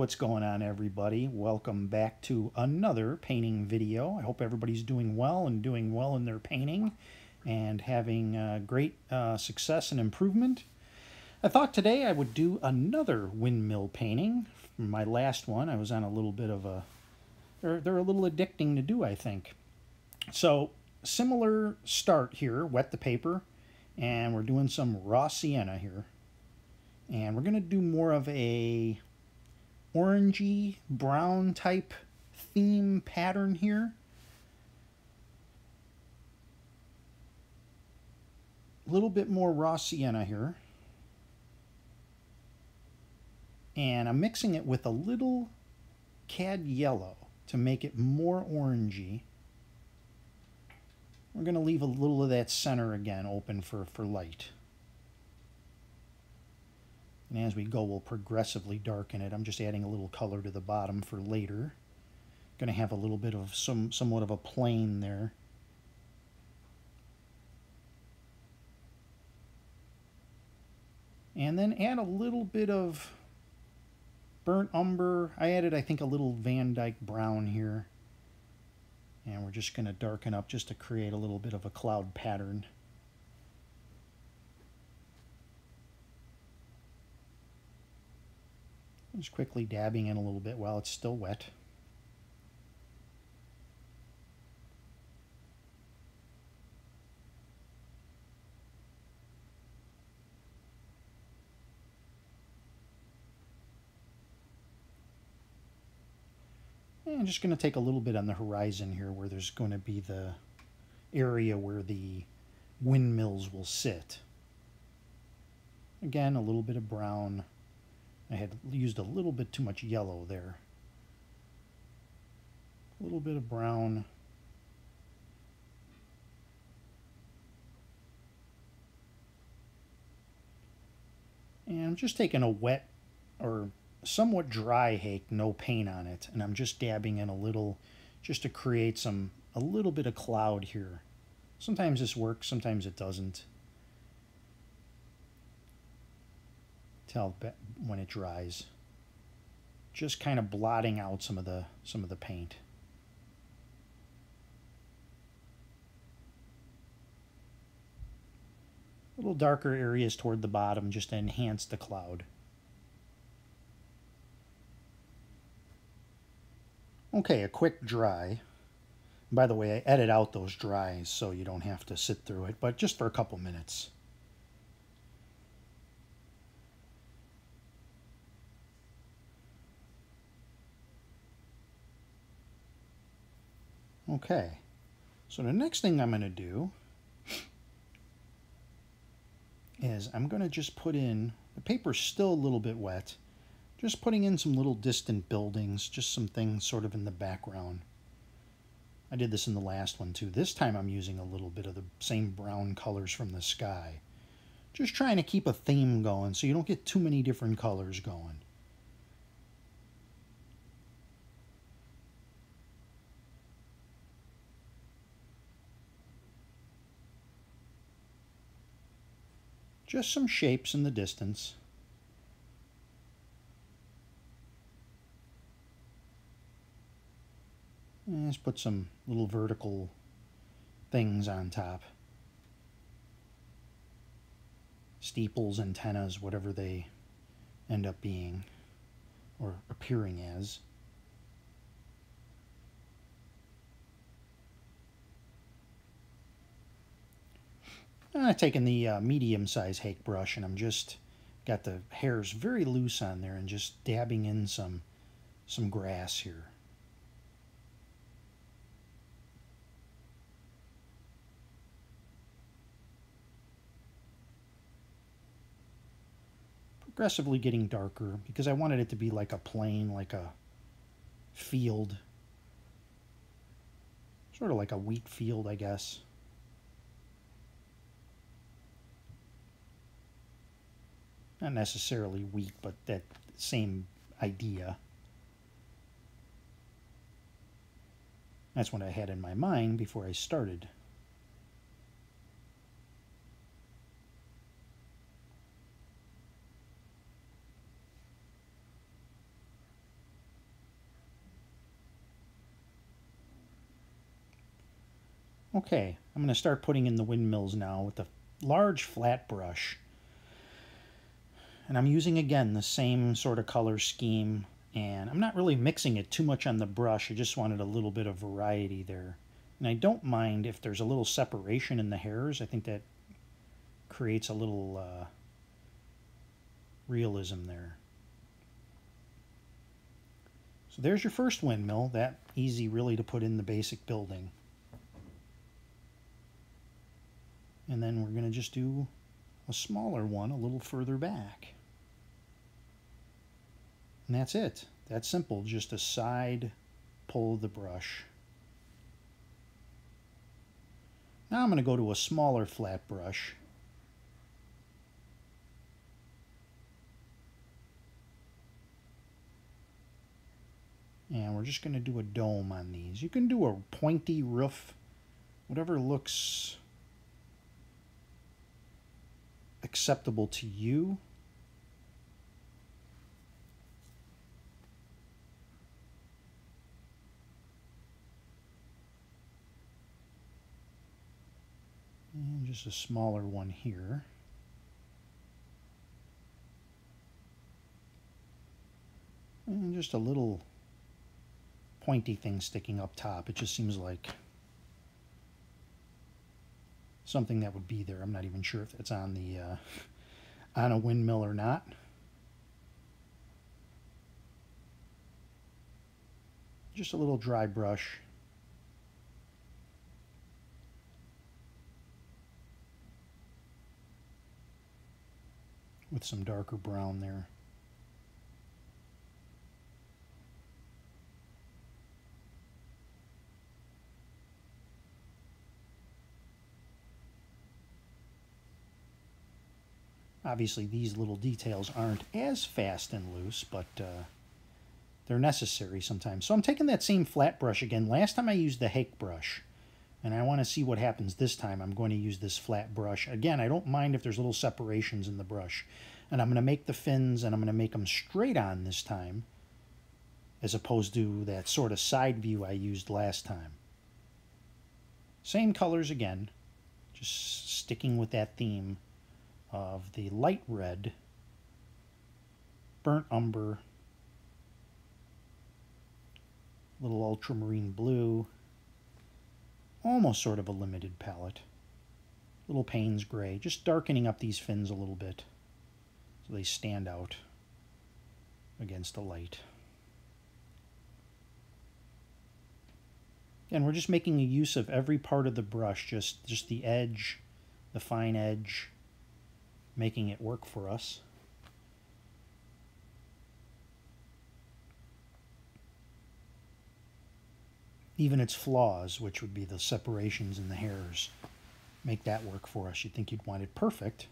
what's going on everybody? Welcome back to another painting video. I hope everybody's doing well and doing well in their painting and having uh, great uh, success and improvement. I thought today I would do another windmill painting. From my last one, I was on a little bit of a... They're, they're a little addicting to do, I think. So, similar start here, wet the paper, and we're doing some raw sienna here. And we're going to do more of a orangey brown type theme pattern here. A little bit more raw sienna here. And I'm mixing it with a little cad yellow to make it more orangey. We're going to leave a little of that center again open for, for light. And as we go, we'll progressively darken it. I'm just adding a little color to the bottom for later. Going to have a little bit of some somewhat of a plain there. And then add a little bit of burnt umber. I added, I think, a little Van Dyke brown here. And we're just going to darken up just to create a little bit of a cloud pattern. Just quickly dabbing in a little bit while it's still wet. And I'm just going to take a little bit on the horizon here where there's going to be the area where the windmills will sit. Again, a little bit of brown. I had used a little bit too much yellow there. A little bit of brown. And I'm just taking a wet or somewhat dry hake, no paint on it, and I'm just dabbing in a little just to create some a little bit of cloud here. Sometimes this works, sometimes it doesn't. Tell when it dries. Just kind of blotting out some of the some of the paint. Little darker areas toward the bottom just to enhance the cloud. Okay, a quick dry. By the way, I edit out those dries so you don't have to sit through it, but just for a couple minutes. Okay, so the next thing I'm going to do is I'm going to just put in, the paper's still a little bit wet, just putting in some little distant buildings, just some things sort of in the background. I did this in the last one too. This time I'm using a little bit of the same brown colors from the sky. Just trying to keep a theme going so you don't get too many different colors going. Just some shapes in the distance. And let's put some little vertical things on top. Steeples, antennas, whatever they end up being or appearing as. I've taken the uh, medium-sized hake brush and I'm just got the hairs very loose on there and just dabbing in some some grass here. Progressively getting darker because I wanted it to be like a plain, like a field. Sort of like a wheat field, I guess. not necessarily weak, but that same idea. That's what I had in my mind before I started. Okay, I'm going to start putting in the windmills now with a large flat brush. And I'm using again the same sort of color scheme and I'm not really mixing it too much on the brush. I just wanted a little bit of variety there. And I don't mind if there's a little separation in the hairs. I think that creates a little uh, realism there. So there's your first windmill. That easy really to put in the basic building. And then we're going to just do a smaller one a little further back. And that's it. That's simple. Just a side pull of the brush. Now I'm going to go to a smaller flat brush. And we're just going to do a dome on these. You can do a pointy roof, whatever looks acceptable to you. And just a smaller one here. And just a little pointy thing sticking up top. It just seems like something that would be there. I'm not even sure if it's on the uh, on a windmill or not. Just a little dry brush. With some darker brown there. Obviously these little details aren't as fast and loose, but uh, they're necessary sometimes. So I'm taking that same flat brush again. Last time I used the Hake brush, and I want to see what happens this time. I'm going to use this flat brush. Again, I don't mind if there's little separations in the brush. And I'm going to make the fins and I'm going to make them straight on this time as opposed to that sort of side view I used last time. Same colors again, just sticking with that theme of the light red, burnt umber, little ultramarine blue, almost sort of a limited palette. Little Payne's Gray, just darkening up these fins a little bit so they stand out against the light. And we're just making a use of every part of the brush, just, just the edge, the fine edge, making it work for us. Even its flaws, which would be the separations in the hairs, make that work for us. You'd think you'd want it perfect.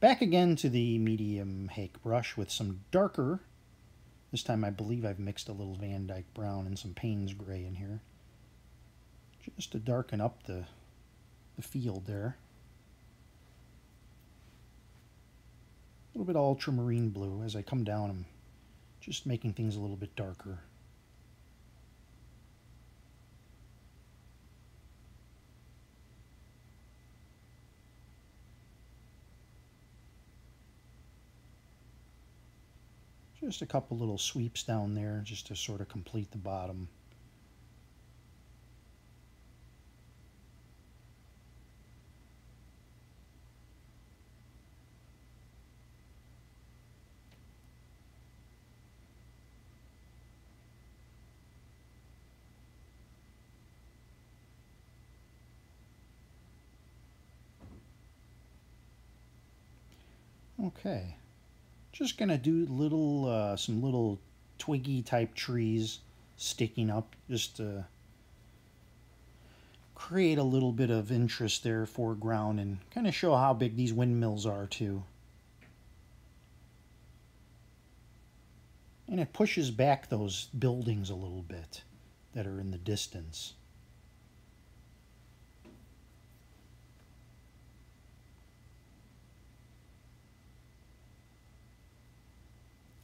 Back again to the medium hake brush with some darker, this time I believe I've mixed a little Van Dyke brown and some Payne's gray in here, just to darken up the, the field there. A little bit ultramarine blue. As I come down, I'm just making things a little bit darker. Just a couple little sweeps down there just to sort of complete the bottom. Okay just gonna do little uh, some little twiggy type trees sticking up just to create a little bit of interest there foreground and kind of show how big these windmills are too. And it pushes back those buildings a little bit that are in the distance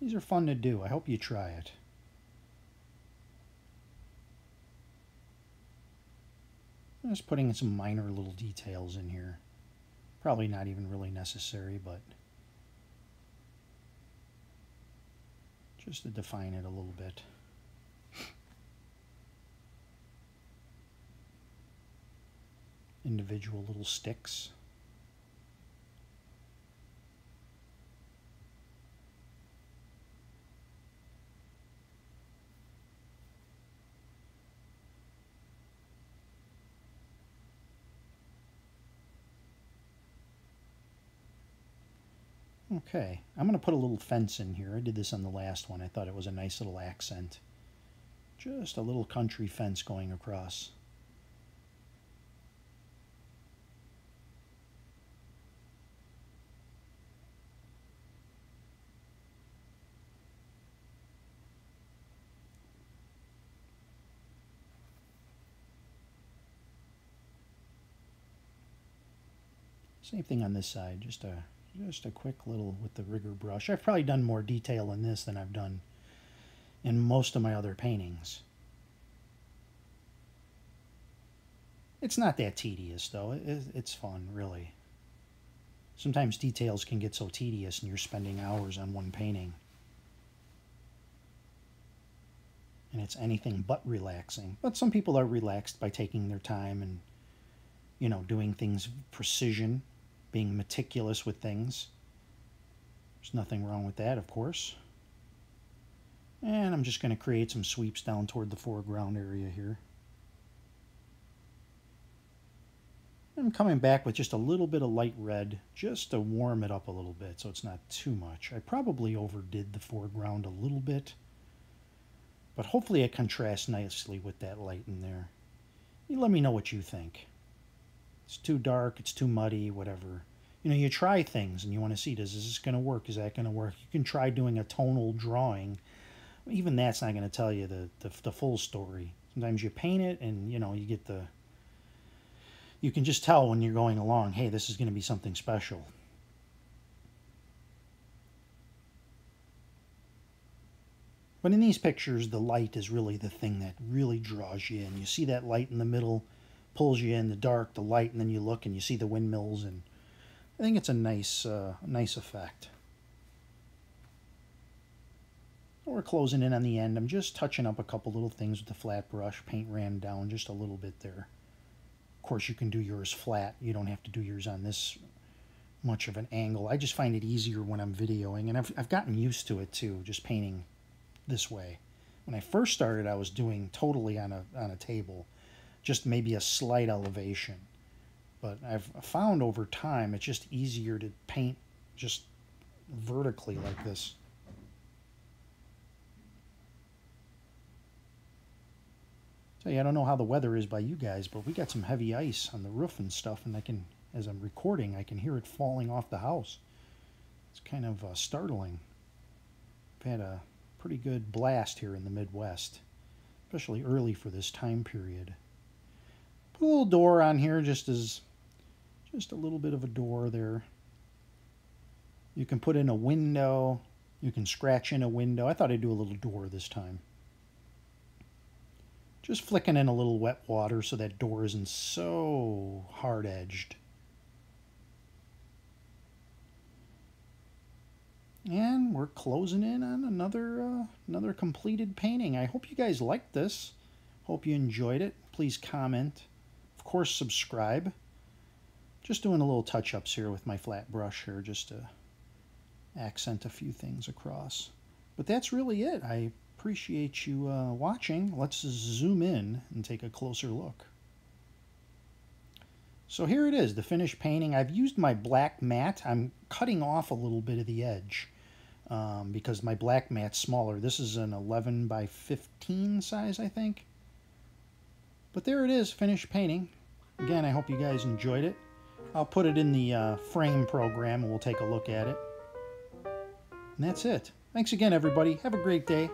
These are fun to do. I hope you try it. Just putting some minor little details in here. Probably not even really necessary, but just to define it a little bit. Individual little sticks. Okay, I'm going to put a little fence in here. I did this on the last one. I thought it was a nice little accent. Just a little country fence going across. Same thing on this side, just a just a quick little with the rigger brush. I've probably done more detail in this than I've done in most of my other paintings. It's not that tedious, though. It's fun, really. Sometimes details can get so tedious and you're spending hours on one painting. And it's anything but relaxing. But some people are relaxed by taking their time and, you know, doing things with precision being meticulous with things. There's nothing wrong with that, of course. And I'm just going to create some sweeps down toward the foreground area here. I'm coming back with just a little bit of light red just to warm it up a little bit so it's not too much. I probably overdid the foreground a little bit, but hopefully it contrasts nicely with that light in there. You let me know what you think it's too dark, it's too muddy, whatever. You know, you try things and you want to see, does this going to work? Is that going to work? You can try doing a tonal drawing. Even that's not going to tell you the, the, the full story. Sometimes you paint it and, you know, you get the, you can just tell when you're going along, hey, this is going to be something special. But in these pictures, the light is really the thing that really draws you in. You see that light in the middle, pulls you in the dark, the light, and then you look and you see the windmills, and I think it's a nice, uh, nice effect. We're closing in on the end. I'm just touching up a couple little things with the flat brush. Paint ran down just a little bit there. Of course, you can do yours flat. You don't have to do yours on this much of an angle. I just find it easier when I'm videoing, and I've, I've gotten used to it too, just painting this way. When I first started, I was doing totally on a, on a table just maybe a slight elevation. But I've found over time it's just easier to paint just vertically like this. Tell you, I don't know how the weather is by you guys, but we got some heavy ice on the roof and stuff, and I can, as I'm recording, I can hear it falling off the house. It's kind of uh, startling. I've had a pretty good blast here in the Midwest, especially early for this time period. A little door on here just as just a little bit of a door there. You can put in a window. You can scratch in a window. I thought I'd do a little door this time. Just flicking in a little wet water so that door isn't so hard-edged. And we're closing in on another uh, another completed painting. I hope you guys liked this. Hope you enjoyed it. Please comment course, subscribe. Just doing a little touch-ups here with my flat brush here just to accent a few things across. But that's really it. I appreciate you uh, watching. Let's zoom in and take a closer look. So here it is, the finished painting. I've used my black mat. I'm cutting off a little bit of the edge um, because my black mat's smaller. This is an 11 by 15 size, I think. But there it is, finished painting. Again, I hope you guys enjoyed it. I'll put it in the uh, frame program and we'll take a look at it. And that's it. Thanks again, everybody. Have a great day.